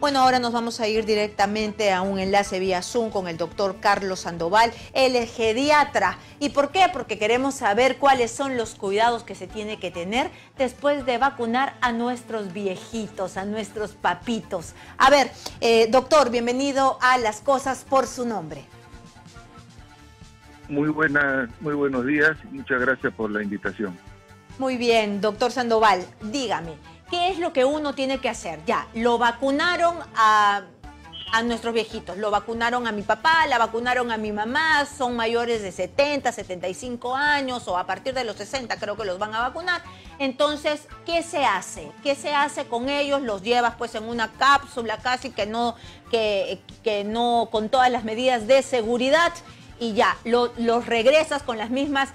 Bueno, ahora nos vamos a ir directamente a un enlace vía Zoom con el doctor Carlos Sandoval, es geriatra. ¿Y por qué? Porque queremos saber cuáles son los cuidados que se tiene que tener después de vacunar a nuestros viejitos, a nuestros papitos. A ver, eh, doctor, bienvenido a Las Cosas por su nombre. Muy, buena, muy buenos días muchas gracias por la invitación. Muy bien, doctor Sandoval, dígame. ¿Qué es lo que uno tiene que hacer? Ya, lo vacunaron a, nuestros viejitos, lo vacunaron a mi papá, la vacunaron a mi mamá, son mayores de 70, 75 años o a partir de los 60 creo que los van a vacunar. Entonces, ¿qué se hace? ¿Qué se hace con ellos? Los llevas pues en una cápsula casi que no, que, que no con todas las medidas de seguridad y ya, los regresas con las mismas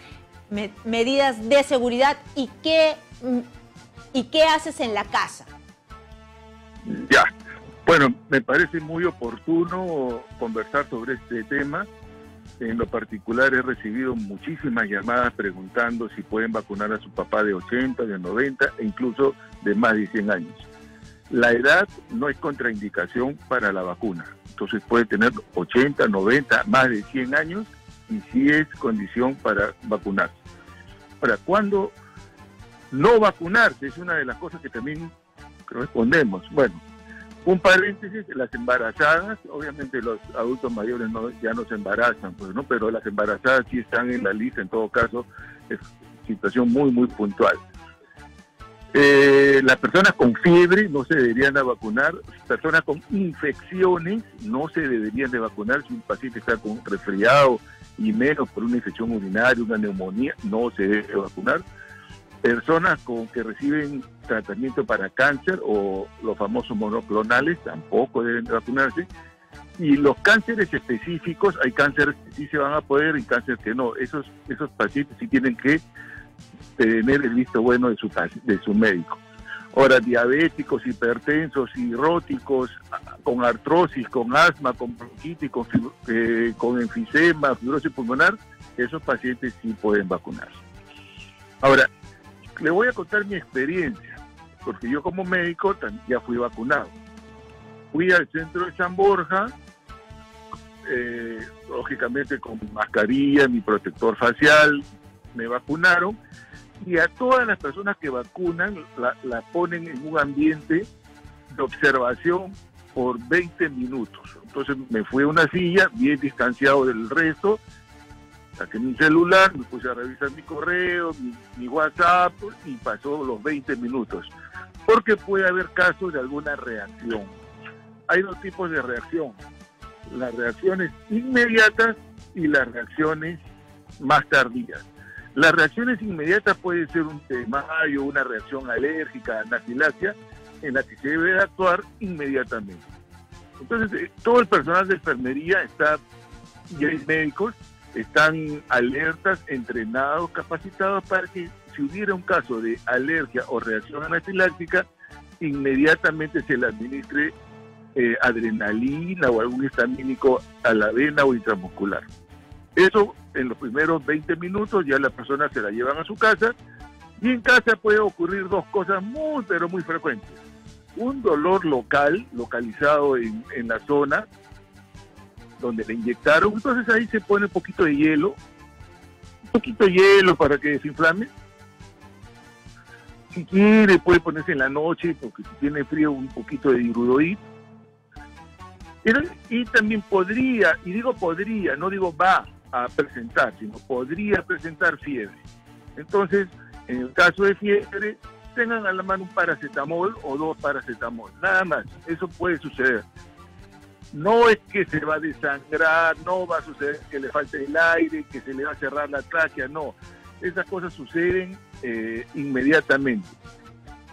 medidas de seguridad y qué ¿Y qué haces en la casa? Ya, bueno, me parece muy oportuno conversar sobre este tema. En lo particular he recibido muchísimas llamadas preguntando si pueden vacunar a su papá de 80, de 90 e incluso de más de 100 años. La edad no es contraindicación para la vacuna. Entonces puede tener 80, 90, más de 100 años y sí es condición para vacunarse. Ahora, ¿cuándo no vacunarse es una de las cosas que también respondemos. Bueno, un paréntesis, las embarazadas, obviamente los adultos mayores no, ya no se embarazan, pues, ¿no? pero las embarazadas sí están en la lista, en todo caso, es situación muy, muy puntual. Eh, las personas con fiebre no se deberían de vacunar, personas con infecciones no se deberían de vacunar, si un paciente está con resfriado y menos por una infección urinaria, una neumonía, no se debe vacunar Personas con que reciben tratamiento para cáncer o los famosos monoclonales tampoco deben vacunarse. Y los cánceres específicos, hay cánceres que sí se van a poder y cánceres que no. Esos, esos pacientes sí tienen que tener el visto bueno de su, de su médico. Ahora, diabéticos, hipertensos, cirróticos, con artrosis, con asma, con bronquitis, con, eh, con enfisema, fibrosis pulmonar, esos pacientes sí pueden vacunarse. Ahora, le voy a contar mi experiencia, porque yo como médico ya fui vacunado. Fui al centro de San Borja, eh, lógicamente con mascarilla, mi protector facial, me vacunaron y a todas las personas que vacunan la, la ponen en un ambiente de observación por 20 minutos. Entonces me fui a una silla bien distanciado del resto saqué mi celular, me puse a revisar mi correo, mi, WhatsApp y pasó los 20 minutos. Porque puede haber casos de alguna reacción. Hay dos tipos de reacción. Las reacciones inmediatas y las reacciones más tardías. Las reacciones inmediatas pueden ser un desmayo, una reacción alérgica, anafilaxia, en la que se debe actuar inmediatamente. Entonces, eh, todo el personal de enfermería está, y hay médicos, están alertas, entrenados, capacitados para que si hubiera un caso de alergia o reacción anafiláctica, inmediatamente se le administre eh, adrenalina o algún histamínico a la vena o intramuscular. Eso en los primeros 20 minutos ya la persona se la llevan a su casa y en casa puede ocurrir dos cosas muy pero muy frecuentes. Un dolor local, localizado en, en la zona, donde le inyectaron. Entonces ahí se pone un poquito de hielo, un poquito de hielo para que desinflame. Si quiere puede ponerse en la noche, porque si tiene frío un poquito de hidroid. Y también podría, y digo podría, no digo va a presentar, sino podría presentar fiebre. Entonces, en el caso de fiebre, tengan a la mano un paracetamol o dos paracetamol, nada más, eso puede suceder. No es que se va a desangrar, no va a suceder que le falte el aire, que se le va a cerrar la tráquea, no. Esas cosas suceden eh, inmediatamente.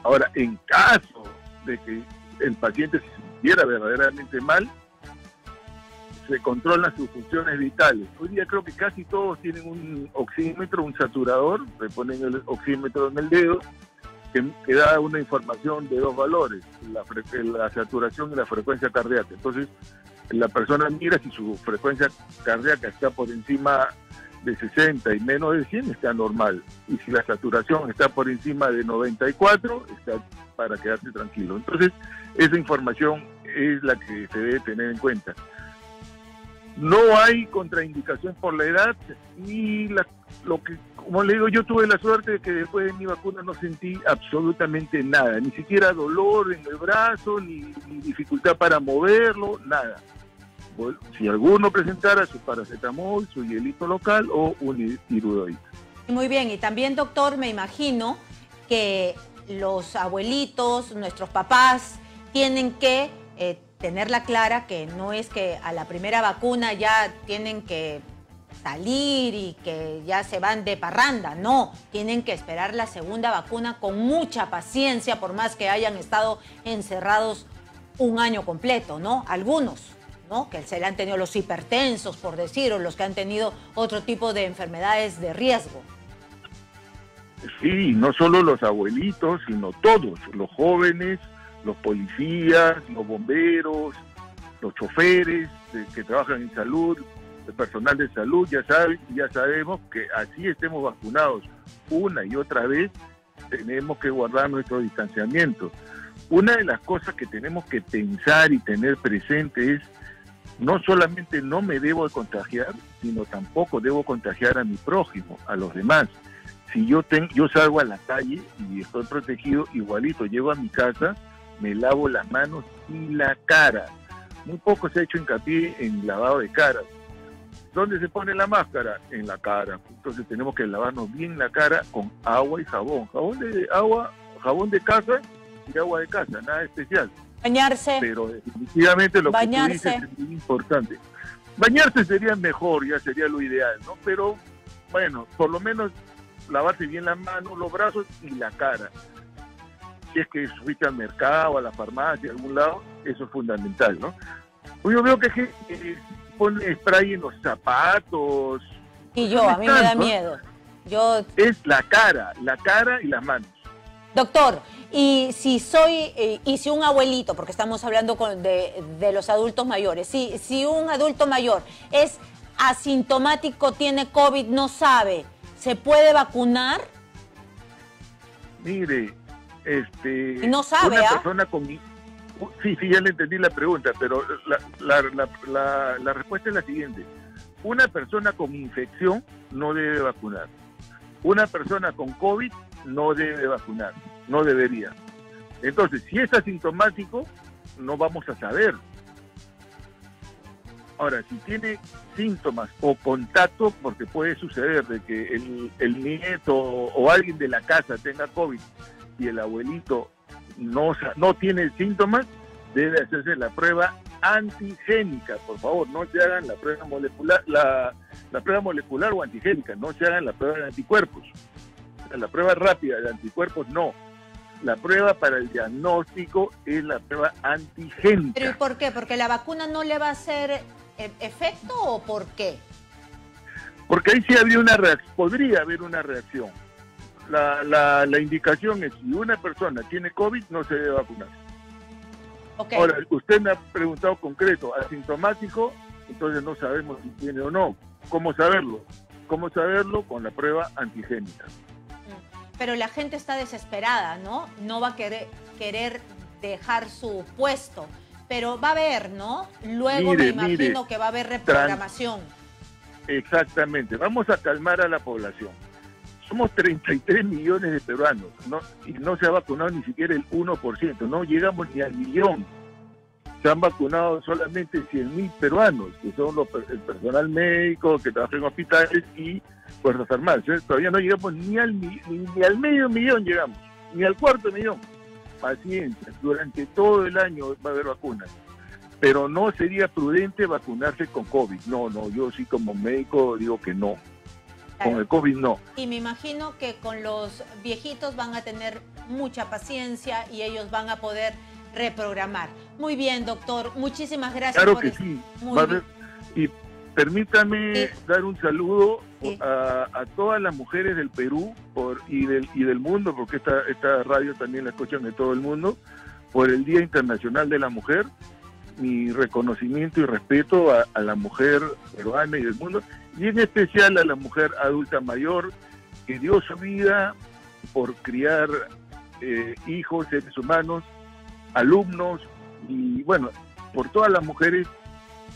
Ahora, en caso de que el paciente se sintiera verdaderamente mal, se controlan sus funciones vitales. Hoy día creo que casi todos tienen un oxímetro, un saturador, le ponen el oxímetro en el dedo que, da una información de dos valores, la, la saturación y la frecuencia cardíaca. Entonces, la persona mira si su frecuencia cardíaca está por encima de 60 y menos de 100 está normal. Y si la saturación está por encima de 94, está para quedarse tranquilo. Entonces, esa información es la que se debe tener en cuenta. No hay contraindicación por la edad y lo que, como le digo, yo tuve la suerte de que después de mi vacuna no sentí absolutamente nada, ni siquiera dolor en el brazo, ni, dificultad para moverlo, nada. si alguno presentara su paracetamol, su hielito local o un tiroides. Muy bien, y también doctor, me imagino que los abuelitos, nuestros papás, tienen que eh, tenerla clara que no es que a la primera vacuna ya tienen que salir y que ya se van de parranda, no, tienen que esperar la segunda vacuna con mucha paciencia, por más que hayan estado encerrados un año completo, ¿no? Algunos, ¿no? Que se le han tenido los hipertensos, por decir, o los que han tenido otro tipo de enfermedades de riesgo. Sí, no solo los abuelitos, sino todos, los jóvenes, los policías, los bomberos, los choferes que trabajan en salud, el personal de salud, ya saben, ya sabemos que así estemos vacunados una y otra vez, tenemos que guardar nuestro distanciamiento. Una de las cosas que tenemos que pensar y tener presente es no solamente no me debo contagiar, sino tampoco debo contagiar a mi prójimo, a los demás. Si yo, tengo, yo salgo a la calle y estoy protegido, igualito, llego a mi casa, me lavo las manos y la cara. Muy poco se ha hecho hincapié en lavado de cara. ¿Dónde se pone la máscara? En la cara. Entonces tenemos que lavarnos bien la cara con agua y jabón. Jabón de agua, jabón de casa y agua de casa, nada especial. Bañarse. Pero definitivamente lo que tú dices es muy importante. Bañarse sería mejor, ya sería lo ideal, ¿no? Pero bueno, por lo menos lavarse bien las manos, los brazos y la cara si es que fuiste al mercado, a la farmacia, a algún lado, eso es fundamental, ¿no? Pues yo veo que gente pone spray en los zapatos. Y yo, a mí me da miedo. Yo... Es la cara, la cara y las manos. Doctor, y si soy, eh, y si un abuelito, porque estamos hablando de, de, los adultos mayores, si, si un adulto mayor es asintomático, tiene COVID, no sabe, ¿se puede vacunar? Mire, este, y no sabe, una ¿ah? persona con sí, sí, ya le entendí la pregunta, pero la, la, la, respuesta es la siguiente. Una persona con infección no debe vacunar. Una persona con COVID no debe vacunar, no debería. Entonces, si es asintomático, no vamos a saber. Ahora, si tiene síntomas o contacto, porque puede suceder de que el, el nieto o alguien de la casa tenga COVID y el abuelito no, no tiene síntomas, debe hacerse la prueba antigénica, por favor, no se hagan la prueba molecular, la, prueba molecular o antigénica, no se hagan la prueba de anticuerpos. La prueba rápida de anticuerpos no. La prueba para el diagnóstico es la prueba antigénica. ¿Pero y por qué? ¿Porque la vacuna no le va a hacer e-, efecto o por qué? Porque ahí sí habría una podría haber una reacción la, la, indicación es si una persona tiene COVID no se debe vacunar. Ahora, usted me ha preguntado concreto, asintomático, entonces no sabemos si tiene o no. ¿Cómo saberlo? ¿Cómo saberlo? Con la prueba antigénica. Pero la gente está desesperada, ¿no? No va a querer, querer dejar su puesto. Pero va a haber, ¿no? Luego me imagino que va a haber reprogramación. Exactamente. Vamos a calmar a la población somos 33 millones de peruanos ¿no? y no se ha vacunado ni siquiera el 1%, no llegamos ni al millón. Se han vacunado solamente 100 mil peruanos, que son los, el personal médico que trabaja en hospitales y fuerzas armadas. Todavía no llegamos ni al, ni, al medio millón, llegamos, ni al cuarto millón. Paciencia, durante todo el año va a haber vacunas pero no sería prudente vacunarse con COVID. No, no, yo sí como médico digo que no. Con el COVID no. Y me imagino que con los viejitos van a tener mucha paciencia y ellos van a poder reprogramar. Muy bien, doctor. Muchísimas gracias. Claro que sí. y permítame dar un saludo a, todas las mujeres del Perú por, y, del, y del mundo, porque esta, esta radio también la escuchan de todo el mundo, por el Día Internacional de la Mujer. Mi reconocimiento y respeto a, a la mujer peruana y del mundo y en especial a la mujer adulta mayor que dio su vida por criar eh, hijos, seres humanos, alumnos y bueno, por todas las mujeres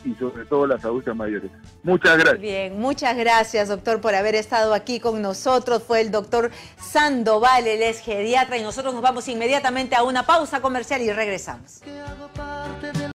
y sobre todo las adultas mayores. Muchas gracias. Bien, muchas gracias, doctor, por haber estado aquí con nosotros. Fue el doctor Sandoval, él es geriatra, y nosotros nos vamos inmediatamente a una pausa comercial y regresamos.